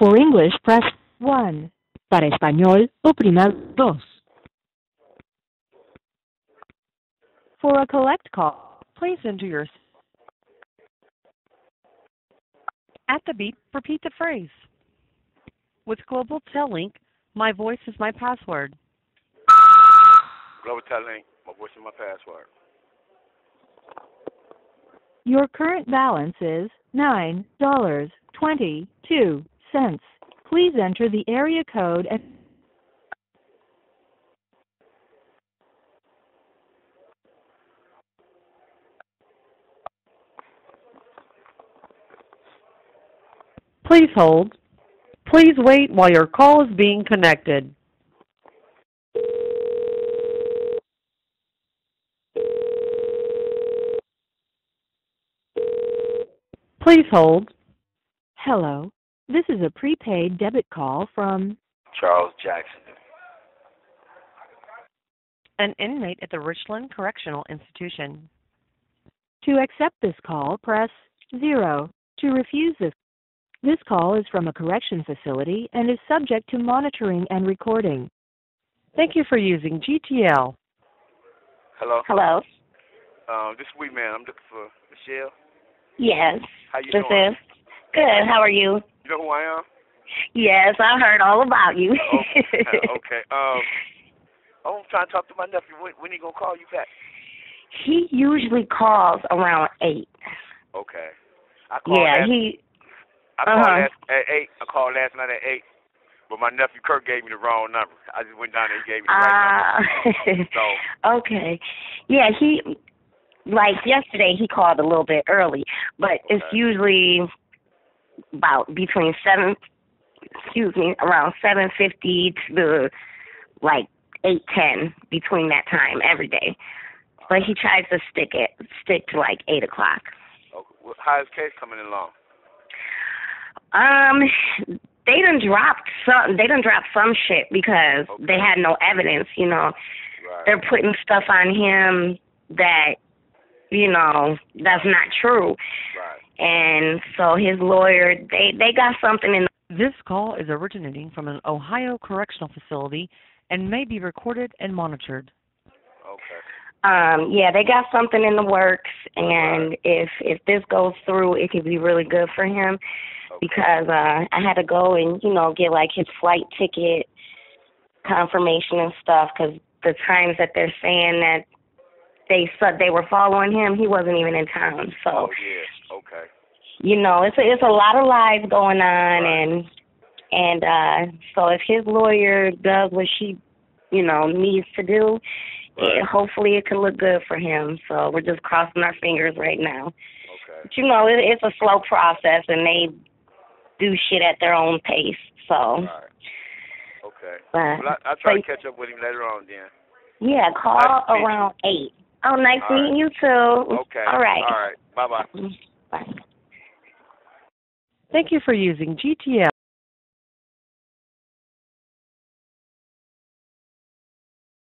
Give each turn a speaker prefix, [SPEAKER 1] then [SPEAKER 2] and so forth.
[SPEAKER 1] For English, press 1. Para español, oprima 2. For a collect call, please enter your... At the beep, repeat the phrase. With Global Tel Link, my voice is my password.
[SPEAKER 2] Global Tel Link, my voice is my password.
[SPEAKER 1] Your current balance is $9.22. Please enter the area code and Please hold. Please wait while your call is being connected. Please hold. Hello. This is a prepaid debit call from
[SPEAKER 2] Charles Jackson.
[SPEAKER 1] an inmate at the Richland Correctional Institution. To accept this call, press 0. To refuse this, this call is from a correction facility and is subject to monitoring and recording. Thank you for using GTL.
[SPEAKER 2] Hello.
[SPEAKER 3] Hello.
[SPEAKER 2] Um, this week, man, I'm looking for Michelle.
[SPEAKER 3] Yes.
[SPEAKER 2] How you
[SPEAKER 3] this
[SPEAKER 2] doing?
[SPEAKER 3] is good. How are you?
[SPEAKER 2] You know who I am?
[SPEAKER 3] Yes, I heard all about you.
[SPEAKER 2] Oh, okay. Um, I'm trying to talk to my nephew. When, when he gonna call you back?
[SPEAKER 3] he usually calls around eight.
[SPEAKER 2] Okay. I called
[SPEAKER 3] Yeah,
[SPEAKER 2] last,
[SPEAKER 3] he.
[SPEAKER 2] I called
[SPEAKER 3] uh-huh.
[SPEAKER 2] last at eight. I called last night at eight, but my nephew Kirk gave me the wrong number. I just went down there and gave me the right number.
[SPEAKER 3] Uh,
[SPEAKER 2] So
[SPEAKER 3] okay. Yeah, he like yesterday he called a little bit early, but it's usually about between seven excuse me, around seven fifty to like eight ten between that time every day. But he tries to stick it stick to like eight o'clock.
[SPEAKER 2] okay. How is case coming along?
[SPEAKER 3] Um they done dropped some they done dropped some shit because
[SPEAKER 2] Okay.
[SPEAKER 3] they had no evidence, you know.
[SPEAKER 2] Right.
[SPEAKER 3] they're putting stuff on him that you know that's not true
[SPEAKER 2] Right.
[SPEAKER 3] And so his lawyer they they got something in
[SPEAKER 1] This call is originating from an Ohio correctional facility and may be recorded and monitored.
[SPEAKER 2] Okay.
[SPEAKER 3] um yeah they got something in the works and if if this goes through it could be really good for him
[SPEAKER 2] Okay.
[SPEAKER 3] because uh i had to go and you know get like his flight ticket confirmation and stuff because the times that they're saying that they said they were following him he wasn't even in town so
[SPEAKER 2] Oh yeah.
[SPEAKER 3] You know, it's a, it's a lot of lies going on,
[SPEAKER 2] Right.
[SPEAKER 3] and and uh so if his lawyer does what she, you know, needs to do,
[SPEAKER 2] Right.
[SPEAKER 3] it, hopefully it can look good for him. So we're just crossing our fingers right now.
[SPEAKER 2] Okay.
[SPEAKER 3] But you know, it, it's a slow process, and they do shit at their own pace. So,
[SPEAKER 2] All right. Okay.
[SPEAKER 3] but
[SPEAKER 2] Well, I, I'll try to catch up with him later on then.
[SPEAKER 3] yeah, call
[SPEAKER 2] Nice to meet you.
[SPEAKER 3] around eight. Oh, nice
[SPEAKER 2] All right.
[SPEAKER 3] meeting you too.
[SPEAKER 2] Okay.
[SPEAKER 3] All right.
[SPEAKER 2] All right. Bye bye.
[SPEAKER 3] Bye.
[SPEAKER 1] Thank you for using GTL.